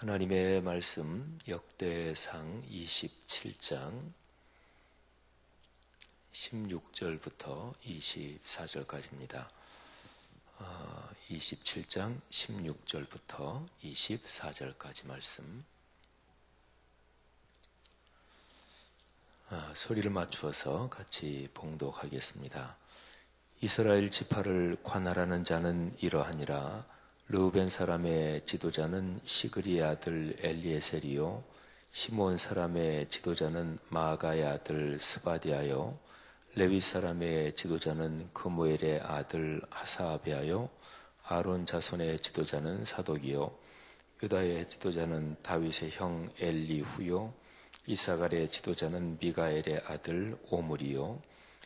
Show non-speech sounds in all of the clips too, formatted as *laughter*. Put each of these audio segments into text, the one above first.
하나님의 말씀 역대상 27장 16절부터 24절까지입니다. 27장 16절부터 24절까지 말씀. 아, 소리를 맞추어서 같이 봉독하겠습니다. 이스라엘 지파를 관할하는 자는 이러하니라. 르우벤 사람의 지도자는 시그리의 아들 엘리에셀이요 시몬 사람의 지도자는 마가의 아들 스바디아요 레위 사람의 지도자는 그모엘의 아들 하사아비아요 아론 자손의 지도자는 사독이요 유다의 지도자는 다윗의 형 엘리후요 이사갈의 지도자는 미가엘의 아들 오므리요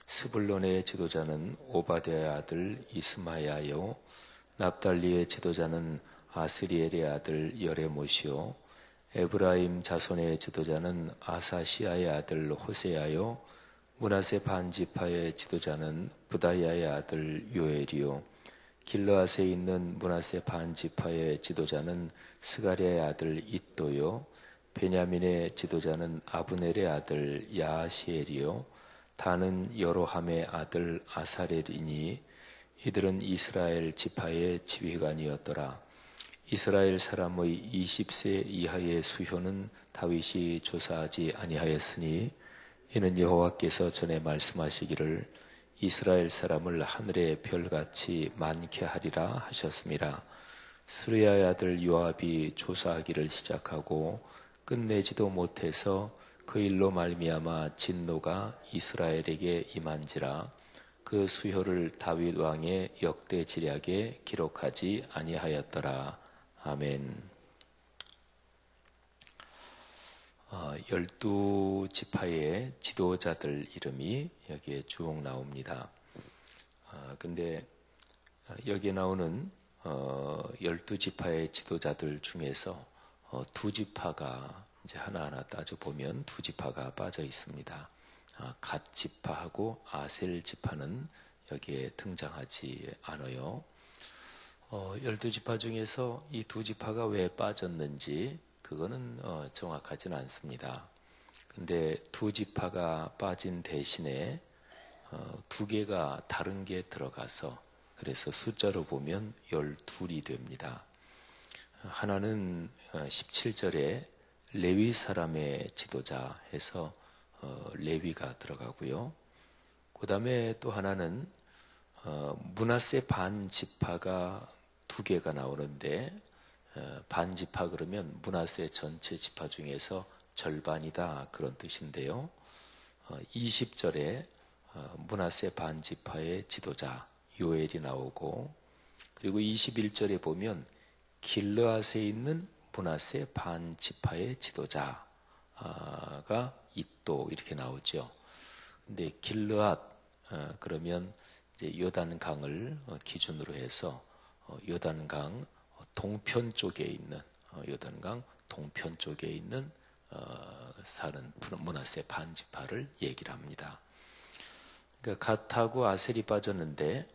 스불론의 지도자는 오바데의 아들 이스마야요 납달리의 지도자는 아스리엘의 아들 여레못이요 에브라임 자손의 지도자는 아사시야의 아들 호세아요 므낫세 반지파의 지도자는 브다야의 아들 요엘이요 길르앗에 있는 므낫세 반지파의 지도자는 스가랴의 아들 잇도요 베냐민의 지도자는 아브넬의 아들 야아시엘이요 단은 여로함의 아들 아사렐이니 이들은 이스라엘 지파의 지휘관이었더라. 이스라엘 사람의 20세 이하의 수효는 다윗이 조사하지 아니하였으니 이는 여호와께서 전에 말씀하시기를 이스라엘 사람을 하늘의 별같이 많게 하리라 하셨습니다. 스리아의 아들 요압이 조사하기를 시작하고 끝내지도 못해서 그 일로 말미암아 진노가 이스라엘에게 임한지라 그 수효를 다윗 왕의 역대 지략에 기록하지 아니하였더라. 아멘. 어, 열두 지파의 지도자들 이름이 여기에 쭉 나옵니다. 어, 근데 여기에 나오는 어, 열두 지파의 지도자들 중에서 두 지파가 이제 하나하나 따져 보면 두 지파가 빠져 있습니다. 아, 갓 지파하고 아셀 지파는 여기에 등장하지 않아요. 어, 열두 지파 중에서 이 두 지파가 왜 빠졌는지 그거는 어, 정확하지는 않습니다. 근데 두 지파가 빠진 대신에 어, 두 개가 다른 게 들어가서 그래서 숫자로 보면 열둘이 됩니다. 하나는 17절에 어, 레위 사람의 지도자 해서 어, 레위가 들어가고요. 그 다음에 또 하나는 어, 문하세 반지파가 두 개가 나오는데 어, 반지파 그러면 문하세 전체 지파 중에서 절반이다 그런 뜻인데요. 어, 20절에 어, 문하세 반지파의 지도자 요엘이 나오고 그리고 21절에 보면 길르앗에 있는 문하세 반지파의 지도자가 이또 이렇게 나오죠. 근데 길르앗 어, 그러면 이제 요단 강을 어, 기준으로 해서 어, 요단 강 동편 쪽에 있는 요단 강 동편 쪽에 있는 사는 문하세 반지파를 얘기를 합니다. 그러니까 갓하고 아셀이 빠졌는데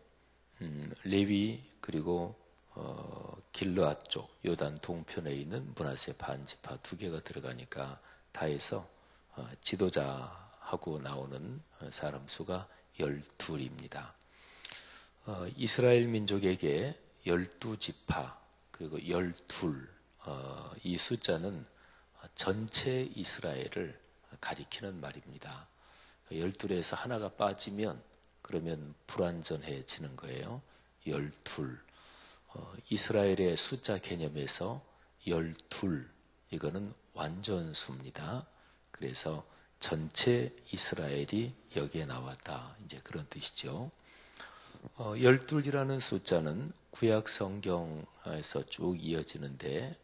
음, 레위 그리고 어, 길르앗 쪽 요단 동편에 있는 문하세 반지파 두 개가 들어가니까 다 해서 어, 지도자하고 나오는 사람 수가 열둘입니다. 어, 이스라엘 민족에게 열두 지파 그리고 열둘 어, 이 숫자는 전체 이스라엘을 가리키는 말입니다. 열둘에서 하나가 빠지면 그러면 불완전해지는 거예요. 열둘 이스라엘의 숫자 개념에서 열둘 이거는 완전수입니다. 그래서 전체 이스라엘이 여기에 나왔다. 이제 그런 뜻이죠. 어, 열둘이라는 숫자는 구약 성경에서 쭉 이어지는데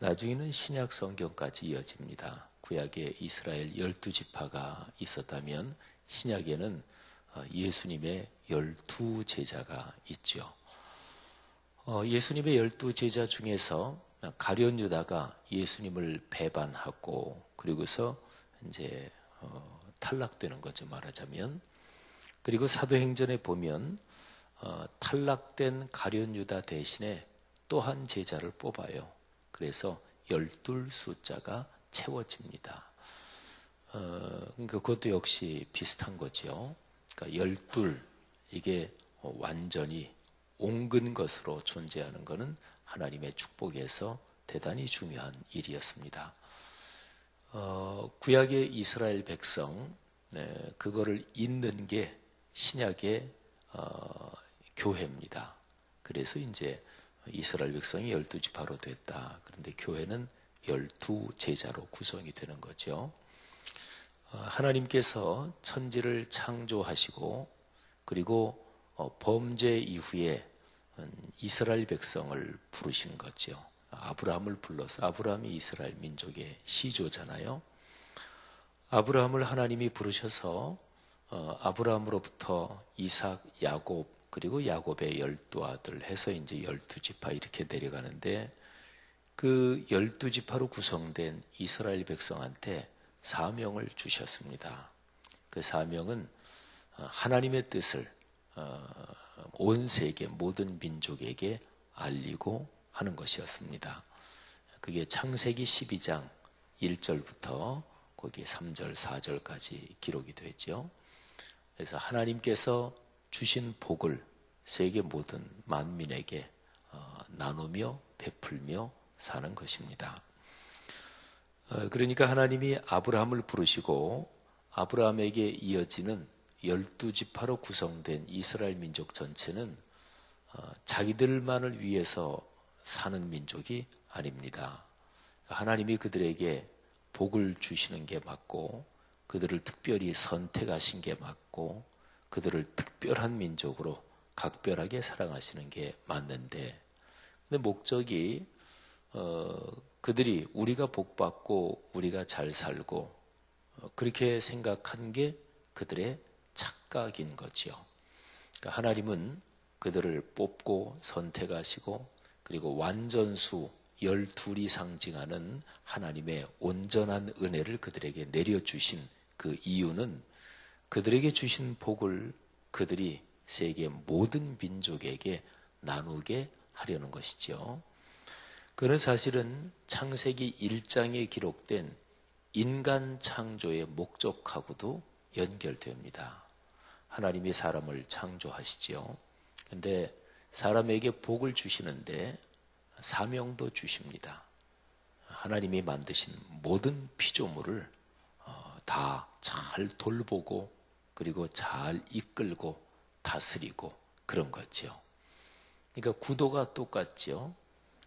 나중에는 신약 성경까지 이어집니다. 구약에 이스라엘 열두 지파가 있었다면 신약에는 어, 예수님의 열두 제자가 있죠. 어, 예수님의 열두 제자 중에서 가련 유다가 예수님을 배반하고 그리고서 이제 어, 탈락되는 거죠 말하자면 그리고 사도행전에 보면 어, 탈락된 가련 유다 대신에 또한 제자를 뽑아요. 그래서 열둘 숫자가 채워집니다. 어, 그러니까 그것도 역시 비슷한 거죠. 그러니까 열둘 이게 완전히 옹근 것으로 존재하는 것은 하나님의 축복에서 대단히 중요한 일이었습니다. 어, 구약의 이스라엘 백성 네, 그거를 잇는 게 신약의 어, 교회입니다. 그래서 이제 이스라엘 백성이 열두 지파로 됐다. 그런데 교회는 열두 제자로 구성이 되는 거죠. 어, 하나님께서 천지를 창조하시고 그리고 어, 범죄 이후에 음, 이스라엘 백성을 부르신 거죠. 아브라함을 불러서 아브라함이 이스라엘 민족의 시조잖아요. 아브라함을 하나님이 부르셔서 어, 아브라함으로부터 이삭, 야곱 그리고 야곱의 열두 아들 해서 이제 열두 지파 이렇게 내려가는데 그 열두 지파로 구성된 이스라엘 백성한테 사명을 주셨습니다. 그 사명은 어, 하나님의 뜻을 어, 온 세계 모든 민족에게 알리고 하는 것이었습니다. 그게 창세기 12장 1절부터 거기 3절, 4절까지 기록이 되죠. 그래서 하나님께서 주신 복을 세계 모든 만민에게 어, 나누며 베풀며 사는 것입니다. 어, 그러니까 하나님이 아브라함을 부르시고 아브라함에게 이어지는 열두 지파로 구성된 이스라엘 민족 전체는 어, 자기들만을 위해서 사는 민족이 아닙니다. 하나님이 그들에게 복을 주시는 게 맞고 그들을 특별히 선택하신 게 맞고 그들을 특별한 민족으로 각별하게 사랑하시는 게 맞는데 근데 목적이 어, 그들이 우리가 복받고 우리가 잘 살고 어, 그렇게 생각한 게 그들의 착각인 거지요. 그러니까 하나님은 그들을 뽑고 선택하시고 그리고 완전수 열둘이 상징하는 하나님의 온전한 은혜를 그들에게 내려주신 그 이유는 그들에게 주신 복을 그들이 세계 모든 민족에게 나누게 하려는 것이죠. 그는 사실은 창세기 1장에 기록된 인간 창조의 목적하고도 연결됩니다. 하나님이 사람을 창조하시지요. 근데 사람에게 복을 주시는데 사명도 주십니다. 하나님이 만드신 모든 피조물을 어, 다잘 돌보고 그리고 잘 이끌고 다스리고 그런 거죠. 그러니까 구도가 똑같죠.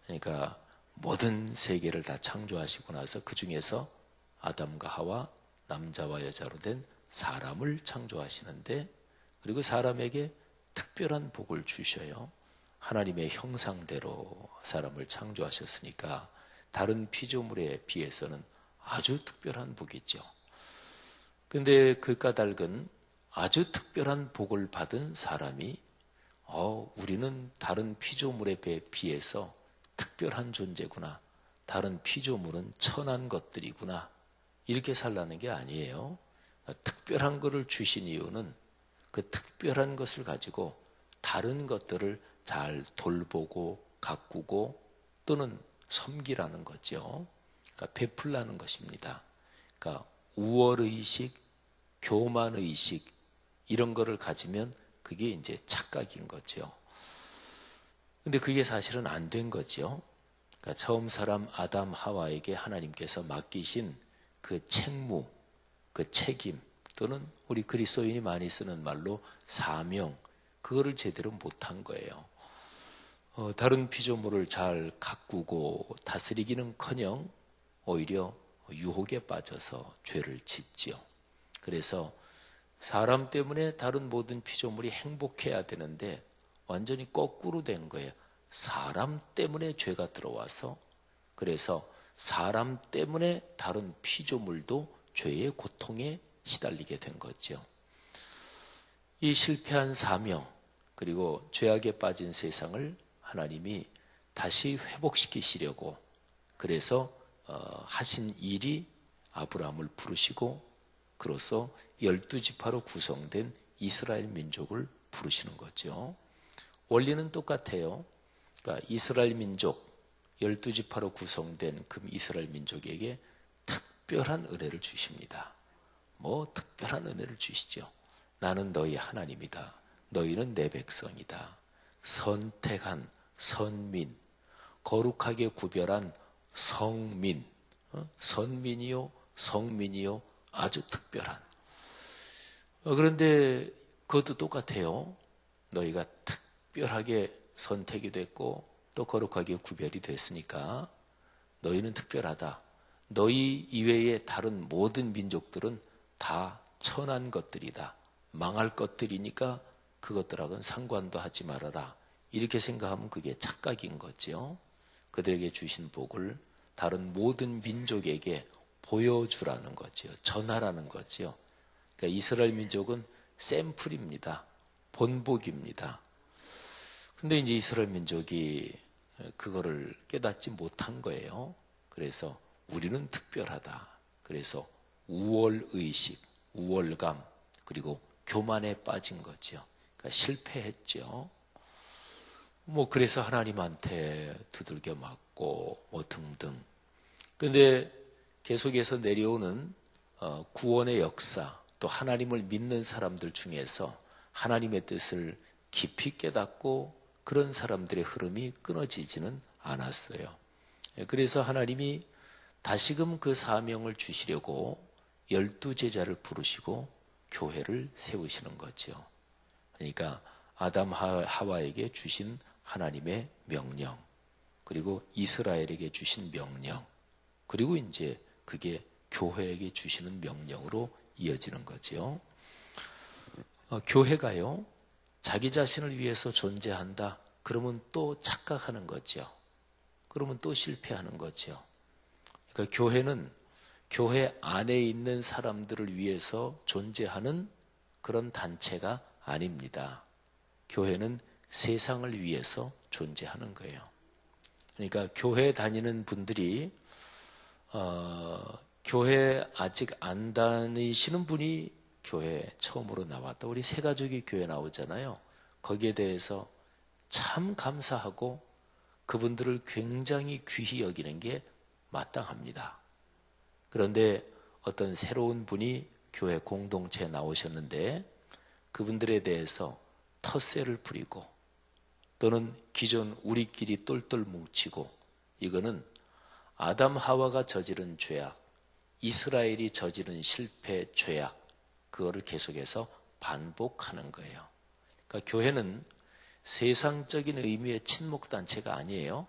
그러니까 모든 세계를 다 창조하시고 나서 그 중에서 아담과 하와 남자와 여자로 된 사람을 창조하시는데 그리고 사람에게 특별한 복을 주셔요. 하나님의 형상대로 사람을 창조하셨으니까 다른 피조물에 비해서는 아주 특별한 복이죠. 근데 그 까닭은 아주 특별한 복을 받은 사람이 어, 우리는 다른 피조물에 비해서 특별한 존재구나. 다른 피조물은 천한 것들이구나. 이렇게 살라는 게 아니에요. 특별한 것을 주신 이유는 그 특별한 것을 가지고 다른 것들을 잘 돌보고 가꾸고 또는 섬기라는 거죠. 그러니까 베풀라는 것입니다. 그러니까 우월의식, 교만의식 이런 거를 가지면 그게 이제 착각인 거죠. 근데 그게 사실은 안 된 거죠. 그러니까 처음 사람 아담 하와에게 하나님께서 맡기신 그 책무, 그 책임 또는 우리 그리스도인이 많이 쓰는 말로 사명 그거를 제대로 못한 거예요. 어, 다른 피조물을 잘 가꾸고 다스리기는커녕 오히려 유혹에 빠져서 죄를 짓지요. 그래서 사람 때문에 다른 모든 피조물이 행복해야 되는데 완전히 거꾸로 된 거예요. 사람 때문에 죄가 들어와서 그래서 사람 때문에 다른 피조물도 죄의 고통에 시달리게 된 거죠. 이 실패한 사명 그리고 죄악에 빠진 세상을 하나님이 다시 회복시키시려고 그래서 어, 하신 일이 아브라함을 부르시고 그로써 열두 지파로 구성된 이스라엘 민족을 부르시는 거죠. 원리는 똑같아요. 그러니까 이스라엘 민족 열두 지파로 구성된 그 이스라엘 민족에게 특별한 은혜를 주십니다. 뭐 특별한 은혜를 주시죠. 나는 너희 하나님이다. 너희는 내 백성이다. 선택한 선민, 거룩하게 구별한 성민, 어? 선민이요, 성민이요, 아주 특별한. 어, 그런데 그것도 똑같아요. 너희가 특별하게 선택이 됐고 또 거룩하게 구별이 됐으니까 너희는 특별하다. 너희 이외의 다른 모든 민족들은 다 천한 것들이다. 망할 것들이니까 그것들하고는 상관도 하지 말아라. 이렇게 생각하면 그게 착각인 거죠. 그들에게 주신 복을 다른 모든 민족에게 보여주라는 거죠. 전하라는 거죠. 그러니까 이스라엘 민족은 샘플입니다. 본복입니다. 근데 이제 이스라엘 민족이 그거를 깨닫지 못한 거예요. 그래서 우리는 특별하다. 그래서 우월의식, 우월감, 그리고 교만에 빠진 거죠. 그러니까 실패했죠. 뭐 그래서 하나님한테 두들겨 맞고 뭐 등등. 근데 계속해서 내려오는 어, 구원의 역사, 또 하나님을 믿는 사람들 중에서 하나님의 뜻을 깊이 깨닫고 그런 사람들의 흐름이 끊어지지는 않았어요. 그래서 하나님이 다시금 그 사명을 주시려고 열두 제자를 부르시고 교회를 세우시는 거죠. 그러니까 아담 하와에게 주신 하나님의 명령, 그리고 이스라엘에게 주신 명령, 그리고 이제 그게 교회에게 주시는 명령으로 이어지는 거죠. 어, 교회가요, 자기 자신을 위해서 존재한다. 그러면 또 착각하는 거죠. 그러면 또 실패하는 거죠. 그러니까 교회는 교회 안에 있는 사람들을 위해서 존재하는 그런 단체가 아닙니다. 교회는 세상을 위해서 존재하는 거예요. 그러니까 교회 다니는 분들이 어, 교회 아직 안 다니시는 분이 교회 처음으로 나왔다. 우리 세 가족이 교회 나오잖아요. 거기에 대해서 참 감사하고 그분들을 굉장히 귀히 여기는 게 마땅합니다. 그런데 어떤 새로운 분이 교회 공동체에 나오셨는데 그분들에 대해서 텃세를 부리고 또는 기존 우리끼리 똘똘 뭉치고 이거는 아담 하와가 저지른 죄악, 이스라엘이 저지른 실패 죄악, 그거를 계속해서 반복하는 거예요. 그러니까 교회는 세상적인 의미의 친목 단체가 아니에요.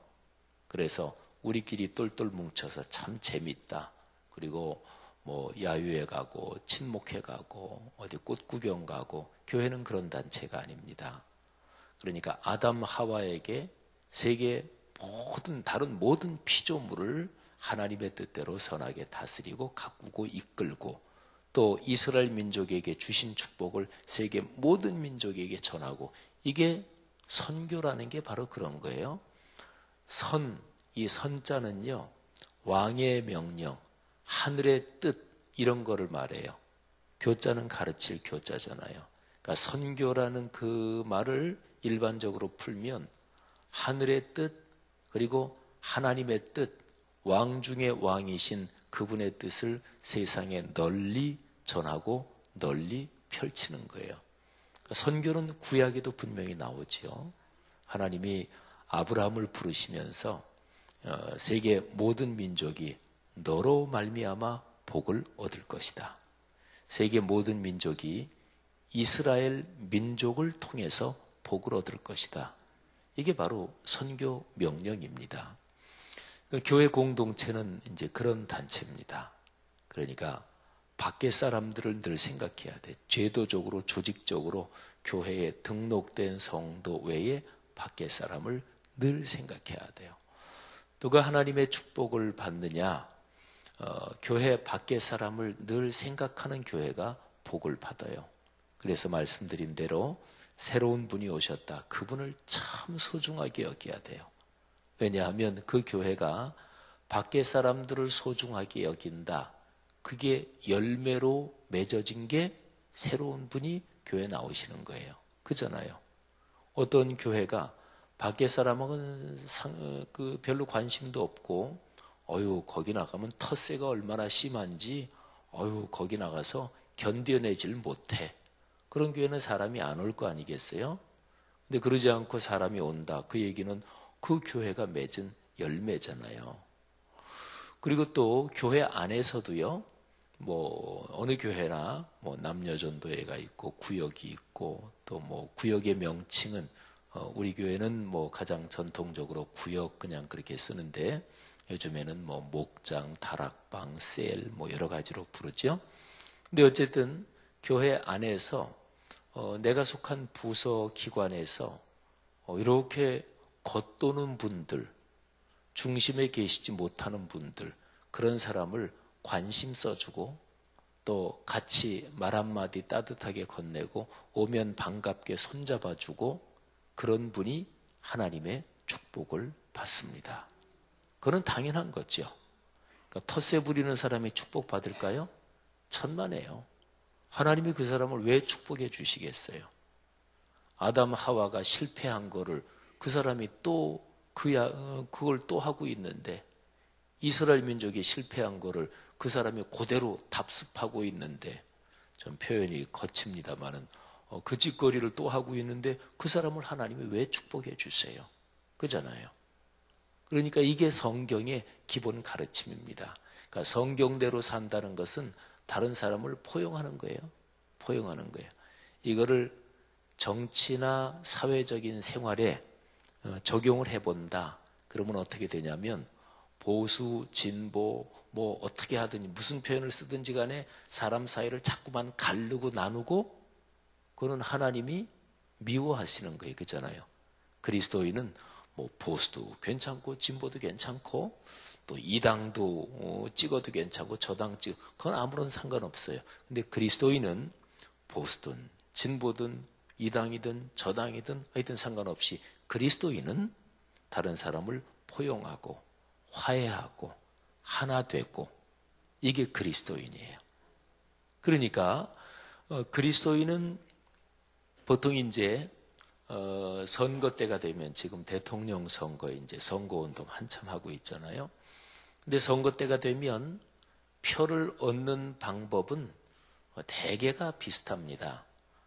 그래서 우리끼리 똘똘 뭉쳐서 참 재밌다. 그리고 뭐 야유회 가고 친목회 가고 어디 꽃 구경 가고 교회는 그런 단체가 아닙니다. 그러니까 아담 하와에게 세계 모든 다른 모든 피조물을 하나님의 뜻대로 선하게 다스리고 가꾸고 이끌고 또 이스라엘 민족에게 주신 축복을 세계 모든 민족에게 전하고 이게 선교라는 게 바로 그런 거예요. 선, 이 선자는요, 왕의 명령, 하늘의 뜻, 이런 거를 말해요. 교자는 가르칠 교자잖아요. 그러니까 선교라는 그 말을 일반적으로 풀면 하늘의 뜻, 그리고 하나님의 뜻, 왕 중의 왕이신 그분의 뜻을 세상에 널리 전하고 널리 펼치는 거예요. 그러니까 선교는 구약에도 분명히 나오지요. 하나님이 아브라함을 부르시면서 어, 세계 모든 민족이 너로 말미암아 복을 얻을 것이다. 세계 모든 민족이 이스라엘 민족을 통해서 복을 얻을 것이다. 이게 바로 선교 명령입니다. 그러니까 교회 공동체는 이제 그런 단체입니다. 그러니까 밖에 사람들을 늘 생각해야 돼. 제도적으로, 조직적으로 교회에 등록된 성도 외에 밖에 사람을 늘 생각해야 돼요. 누가 하나님의 축복을 받느냐? 어, 교회 밖에 사람을 늘 생각하는 교회가 복을 받아요. 그래서 말씀드린 대로 새로운 분이 오셨다. 그분을 참 소중하게 여겨야 돼요. 왜냐하면 그 교회가 밖에 사람들을 소중하게 여긴다. 그게 열매로 맺어진 게 새로운 분이 교회 나오시는 거예요. 그잖아요. 어떤 교회가 밖에 사람은 상, 그 별로 관심도 없고, 어유 거기 나가면 텃세가 얼마나 심한지, 어유 거기 나가서 견뎌내질 못해. 그런 교회는 사람이 안 올 거 아니겠어요? 근데 그러지 않고 사람이 온다. 그 얘기는 그 교회가 맺은 열매잖아요. 그리고 또 교회 안에서도요. 뭐 어느 교회나 뭐 남녀전도회가 있고 구역이 있고 또 뭐 구역의 명칭은 어 우리 교회는 뭐 가장 전통적으로 구역 그냥 그렇게 쓰는데 요즘에는 뭐 목장, 다락방, 셀 뭐 여러 가지로 부르죠. 근데 어쨌든 교회 안에서 어 내가 속한 부서 기관에서 어 이렇게 겉도는 분들 중심에 계시지 못하는 분들, 그런 사람을 관심 써주고 또 같이 말 한마디 따뜻하게 건네고 오면 반갑게 손잡아주고 그런 분이 하나님의 축복을 받습니다. 그건 당연한 거죠. 그러니까 텃세 부리는 사람이 축복받을까요? 천만에요. 하나님이 그 사람을 왜 축복해 주시겠어요? 아담 하와가 실패한 거를 그 사람이 또 그야 어, 그걸 또 하고 있는데 이스라엘 민족이 실패한 거를 그 사람이 그대로 답습하고 있는데 좀 표현이 거칩니다만은 어, 그 짓거리를 또 하고 있는데 그 사람을 하나님이 왜 축복해 주세요? 그잖아요. 그러니까 이게 성경의 기본 가르침입니다. 그러니까 성경대로 산다는 것은 다른 사람을 포용하는 거예요. 포용하는 거예요. 이거를 정치나 사회적인 생활에 어, 적용을 해본다. 그러면 어떻게 되냐면 보수, 진보, 뭐 어떻게 하든지 무슨 표현을 쓰든지 간에 사람 사이를 자꾸만 가르고 나누고 그거는 하나님이 미워하시는 거예요. 그잖아요. 그리스도인은 뭐 보수도 괜찮고 진보도 괜찮고 또 이당도 어, 찍어도 괜찮고 저당 찍어 그건 아무런 상관없어요. 근데 그리스도인은 보수든 진보든 이당이든 저당이든 하여튼 상관없이 그리스도인은 다른 사람을 포용하고 화해하고 하나 되고 이게 그리스도인이에요. 그러니까 어, 그리스도인은 보통 이제 어, 선거 때가 되면 지금 대통령 선거 이제 선거 운동 한참 하고 있잖아요. 근데 선거 때가 되면 표를 얻는 방법은 대개가 비슷합니다.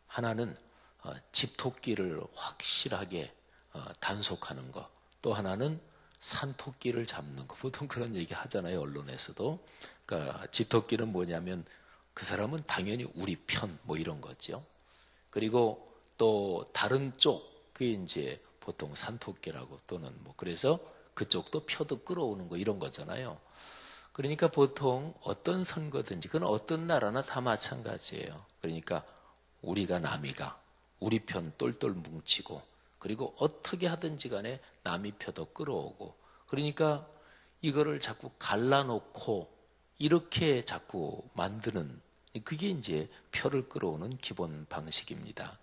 하나는 어, 집토끼를 확실하게 어, 단속하는 거. 또 하나는 산토끼를 잡는 거. 보통 그런 얘기 하잖아요. 언론에서도. 그러니까 집토끼는 뭐냐면 그 사람은 당연히 우리 편 뭐 이런 거죠. 그리고 또 다른 쪽 그게 이제 보통 산토끼라고 또는 뭐 그래서 그쪽도 표도 끌어오는 거 이런 거잖아요. 그러니까 보통 어떤 선거든지 그건 어떤 나라나 다 마찬가지예요. 그러니까 우리가 남이가 우리 편 똘똘 뭉치고 그리고 어떻게 하든지 간에 남이 표도 끌어오고 그러니까 이거를 자꾸 갈라놓고 이렇게 자꾸 만드는 그게 이제 표를 끌어오는 기본 방식입니다.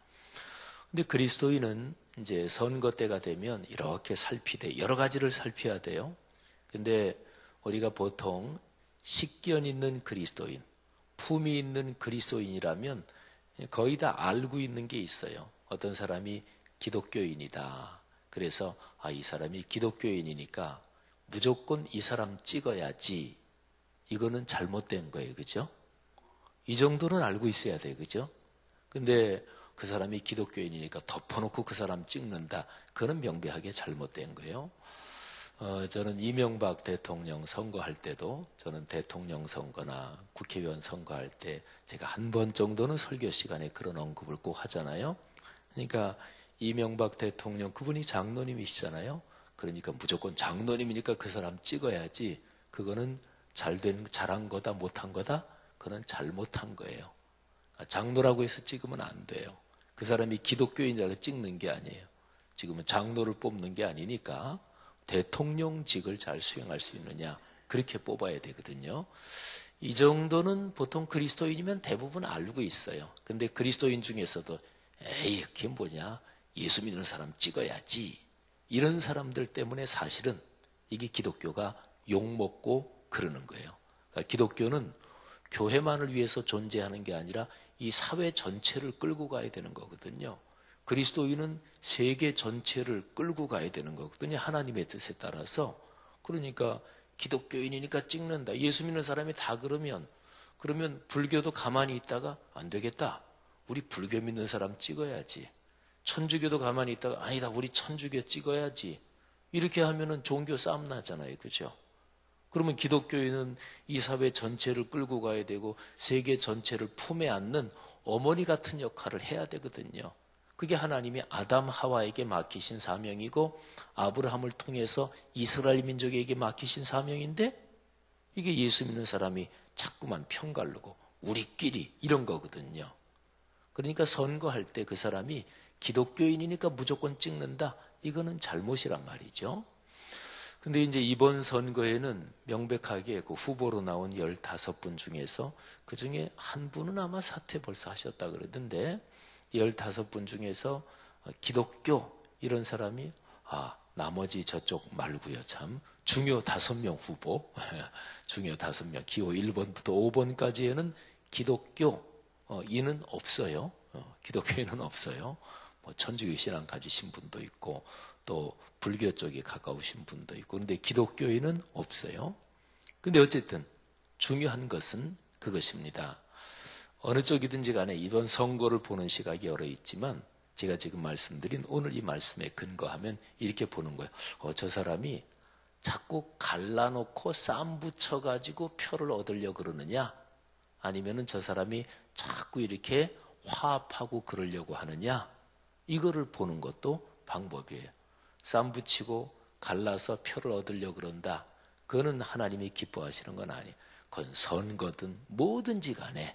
근데 그리스도인은 이제 선거 때가 되면 이렇게 살피되 여러 가지를 살펴야 돼요. 근데 우리가 보통 식견 있는 그리스도인, 품이 있는 그리스도인이라면 거의 다 알고 있는 게 있어요. 어떤 사람이 기독교인이다. 그래서 아, 이 사람이 기독교인이니까 무조건 이 사람 찍어야지. 이거는 잘못된 거예요. 그죠? 이 정도는 알고 있어야 돼요. 그죠? 근데 그 사람이 기독교인이니까 덮어놓고 그 사람 찍는다. 그거는 명백하게 잘못된 거예요. 어, 저는 이명박 대통령 선거할 때도 저는 대통령 선거나 국회의원 선거할 때 제가 한 번 정도는 설교 시간에 그런 언급을 꼭 하잖아요. 그러니까 이명박 대통령 그분이 장로님이시잖아요. 그러니까 무조건 장로님이니까 그 사람 찍어야지. 그거는 잘된 잘한 거다 못한 거다. 그는 잘못한 거예요. 장로라고 해서 찍으면 안 돼요. 그 사람이 기독교인자가 찍는 게 아니에요. 지금은 장로를 뽑는 게 아니니까 대통령직을 잘 수행할 수 있느냐 그렇게 뽑아야 되거든요. 이 정도는 보통 그리스도인이면 대부분 알고 있어요. 근데 그리스도인 중에서도 에이 그게 뭐냐 예수 믿는 사람 찍어야지 이런 사람들 때문에 사실은 이게 기독교가 욕먹고 그러는 거예요. 그러니까 기독교는 교회만을 위해서 존재하는 게 아니라 이 사회 전체를 끌고 가야 되는 거거든요. 그리스도인은 세계 전체를 끌고 가야 되는 거거든요. 하나님의 뜻에 따라서. 그러니까 기독교인이니까 찍는다. 예수 믿는 사람이 다 그러면 그러면 불교도 가만히 있다가 안 되겠다. 우리 불교 믿는 사람 찍어야지. 천주교도 가만히 있다가 아니다. 우리 천주교 찍어야지. 이렇게 하면은 종교 싸움 나잖아요. 그죠? 그러면 기독교인은 이 사회 전체를 끌고 가야 되고 세계 전체를 품에 안는 어머니 같은 역할을 해야 되거든요. 그게 하나님이 아담 하와에게 맡기신 사명이고 아브라함을 통해서 이스라엘 민족에게 맡기신 사명인데 이게 예수 믿는 사람이 자꾸만 편갈르고 우리끼리 이런 거거든요. 그러니까 선거할 때 그 사람이 기독교인이니까 무조건 찍는다. 이거는 잘못이란 말이죠. 근데 이제 이번 선거에는 명백하게 그 후보로 나온 15분 중에서 그 중에 한 분은 아마 사퇴 벌써 하셨다 그러던데 15분 중에서 기독교 이런 사람이 아, 나머지 저쪽 말고요. 참 중요 다섯 명 후보, *laughs* 중요 다섯 명 기호 1번부터 5번까지에는 기독교 어, 이는 없어요. 어, 기독교인은 없어요. 뭐 천주교 신앙 가지신 분도 있고 또 불교 쪽에 가까우신 분도 있고 그런데 기독교인은 없어요. 근데 어쨌든 중요한 것은 그것입니다. 어느 쪽이든지 간에 이번 선거를 보는 시각이 여러 있지만 제가 지금 말씀드린 오늘 이 말씀에 근거하면 이렇게 보는 거예요. 어, 저 사람이 자꾸 갈라놓고 쌈 붙여가지고 표를 얻으려 그러느냐? 아니면은 저 사람이 자꾸 이렇게 화합하고 그러려고 하느냐? 이거를 보는 것도 방법이에요. 쌈 붙이고 갈라서 표를 얻으려 그런다. 그거는 하나님이 기뻐하시는 건 아니에요. 그건 선거든 뭐든지 간에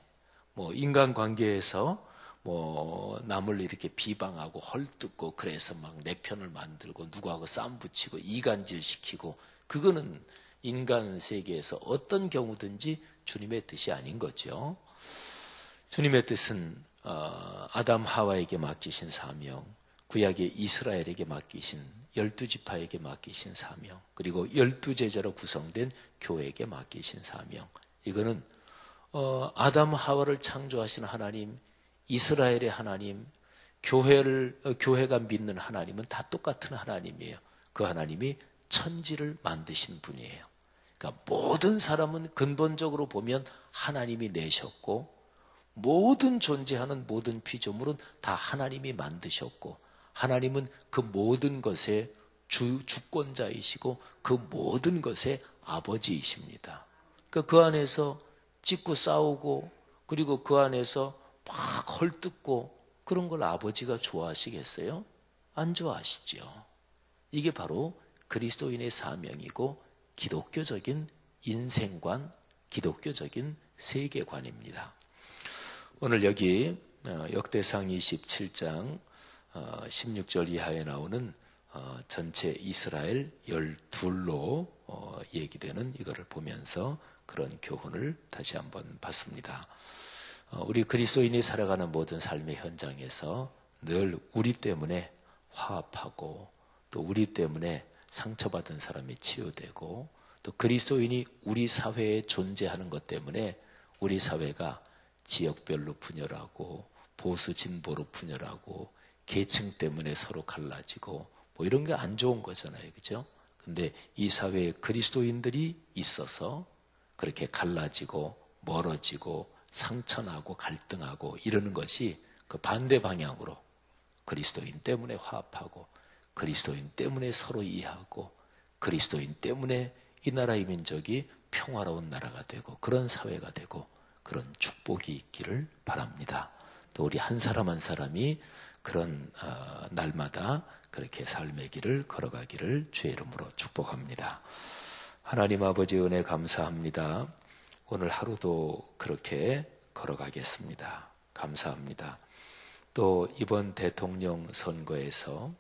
뭐 인간관계에서 뭐 남을 이렇게 비방하고 헐뜯고 그래서 막 내 편을 만들고 누구하고 쌈 붙이고 이간질 시키고 그거는 인간 세계에서 어떤 경우든지 주님의 뜻이 아닌 거죠. 주님의 뜻은 어, 아담 하와에게 맡기신 사명, 구약의 이스라엘에게 맡기신 열두 지파에게 맡기신 사명, 그리고 열두 제자로 구성된 교회에게 맡기신 사명. 이거는 어, 아담 하와를 창조하신 하나님, 이스라엘의 하나님, 교회를 어, 교회가 믿는 하나님은 다 똑같은 하나님이에요. 그 하나님이 천지를 만드신 분이에요. 그러니까 모든 사람은 근본적으로 보면 하나님이 내셨고 모든 존재하는 모든 피조물은 다 하나님이 만드셨고 하나님은 그 모든 것의 주, 주권자이시고 그 모든 것의 아버지이십니다. 그러니까 그 안에서 찍고 싸우고 그리고 그 안에서 막 헐뜯고 그런 걸 아버지가 좋아하시겠어요? 안 좋아하시죠. 이게 바로 그리스도인의 사명이고 기독교적인 인생관, 기독교적인 세계관입니다. 오늘 여기 어, 역대상 27장 16절 어, 이하에 나오는 어, 전체 이스라엘 12로 얘기되는 이거를 보면서 그런 교훈을 다시 한번 봤습니다. 우리 그리스도인이 살아가는 모든 삶의 현장에서 늘 우리 때문에 화합하고 또 우리 때문에 상처받은 사람이 치유되고 또 그리스도인이 우리 사회에 존재하는 것 때문에 우리 사회가 지역별로 분열하고 보수 진보로 분열하고 계층 때문에 서로 갈라지고 뭐 이런 게 안 좋은 거잖아요. 그죠? 근데 이 사회에 그리스도인들이 있어서 그렇게 갈라지고 멀어지고 상처나고 갈등하고 이러는 것이 그 반대 방향으로 그리스도인 때문에 화합하고 그리스도인 때문에 서로 이해하고 그리스도인 때문에 이 나라의 민족이 평화로운 나라가 되고 그런 사회가 되고 그런 축복이 있기를 바랍니다. 또 우리 한 사람 한 사람이 그런 어, 날마다 그렇게 삶의 길을 걸어가기를 주의 이름으로 축복합니다. 하나님 아버지 은혜 감사합니다. 오늘 하루도 그렇게 걸어가겠습니다. 감사합니다. 또 이번 대통령 선거에서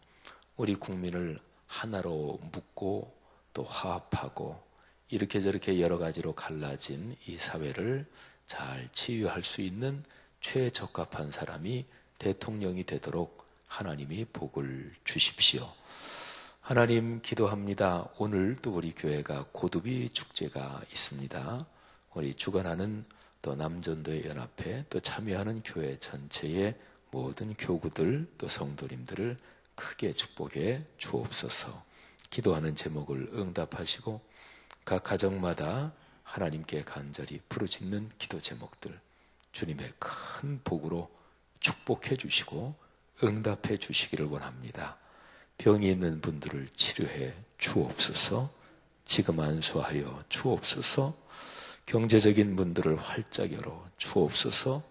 우리 국민을 하나로 묶고 또 화합하고 이렇게 저렇게 여러 가지로 갈라진 이 사회를 잘 치유할 수 있는 최적합한 사람이 대통령이 되도록 하나님이 복을 주십시오. 하나님 기도합니다. 오늘 또 우리 교회가 고두비 축제가 있습니다. 우리 주관하는 또 남전도의 연합회 또 참여하는 교회 전체의 모든 교구들 또 성도님들을 크게 축복해 주옵소서. 기도하는 제목을 응답하시고 각 가정마다 하나님께 간절히 부르짖는 기도 제목들 주님의 큰 복으로 축복해 주시고 응답해 주시기를 원합니다. 병이 있는 분들을 치료해 주옵소서. 지금 안수하여 주옵소서. 경제적인 분들을 활짝 열어 주옵소서.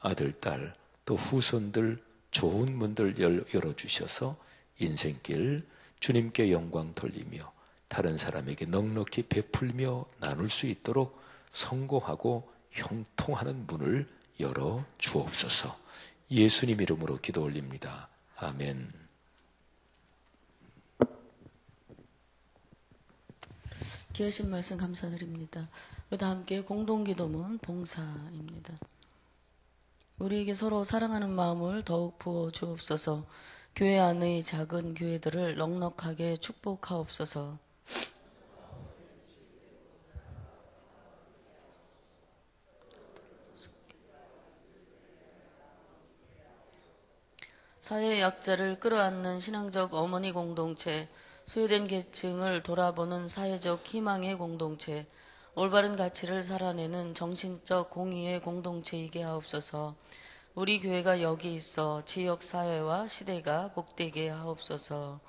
아들, 딸, 또 후손들 좋은 문들 열어 주셔서 인생길 주님께 영광 돌리며 다른 사람에게 넉넉히 베풀며 나눌 수 있도록 성공하고 형통하는 문을 열어 주옵소서. 예수님 이름으로 기도 올립니다. 아멘. 귀하신 말씀 감사드립니다. 우리 다 함께 공동기도문 봉사입니다. 우리에게 서로 사랑하는 마음을 더욱 부어 주옵소서. 교회 안의 작은 교회들을 넉넉하게 축복하옵소서. 사회 약자를 끌어안는 신앙적 어머니 공동체, 소외된 계층을 돌아보는 사회적 희망의 공동체, 올바른 가치를 살아내는 정신적 공의의 공동체이게 하옵소서. 우리 교회가 여기 있어 지역 사회와 시대가 복되게 하옵소서.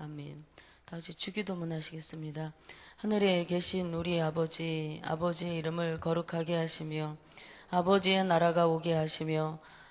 아멘. 다시 주기도문 하시겠습니다. 하늘에 계신 우리 아버지, 아버지 이름을 거룩하게 하시며 아버지의 나라가 오게 하시며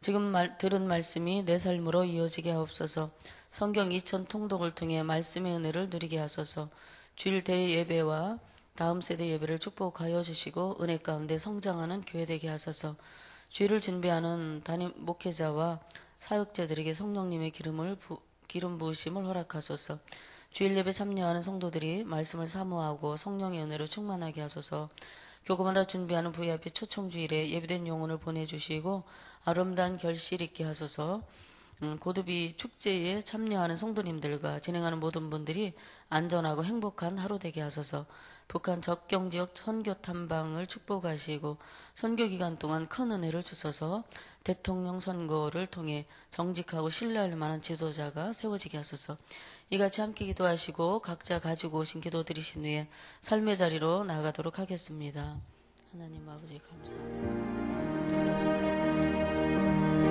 지금 말, 들은 말씀이 내 삶으로 이어지게 하옵소서. 성경 2천 통독을 통해 말씀의 은혜를 누리게 하소서. 주일 대 예배와 다음 세대 예배를 축복하여 주시고 은혜 가운데 성장하는 교회 되게 하소서. 주일을 준비하는 담임 목회자와 사역자들에게 성령님의 기름을 부, 기름 부으심을 허락하소서. 주일 예배 참여하는 성도들이 말씀을 사모하고 성령의 은혜로 충만하게 하소서. 교구마다 준비하는 VIP 초청주일에 예비된 영혼을 보내주시고 아름다운 결실 있게 하소서. 음, 고두비 축제에 참여하는 성도님들과 진행하는 모든 분들이 안전하고 행복한 하루 되게 하소서. 북한 적경 지역 선교 탐방을 축복하시고 선교 기간 동안 큰 은혜를 주셔서 대통령 선거를 통해 정직하고 신뢰할 만한 지도자가 세워지게 하소서. 이같이 함께 기도하시고 각자 가지고 오신 기도 드리신 후에 삶의 자리로 나아가도록 하겠습니다. 하나님 아버지 감사합니다. 드리신 말씀 드리겠습니다.